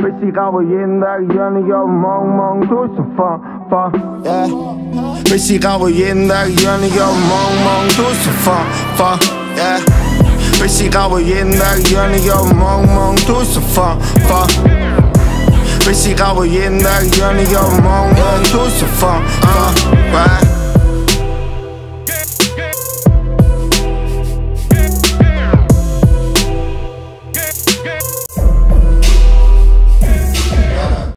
不是教我演得讓你又望望都想放放。沒時間回應的，讓你又望望都想放放。沒時間回應的，讓你又望望都想放放。沒時間回應的，讓你又望望都想放放。Yeah.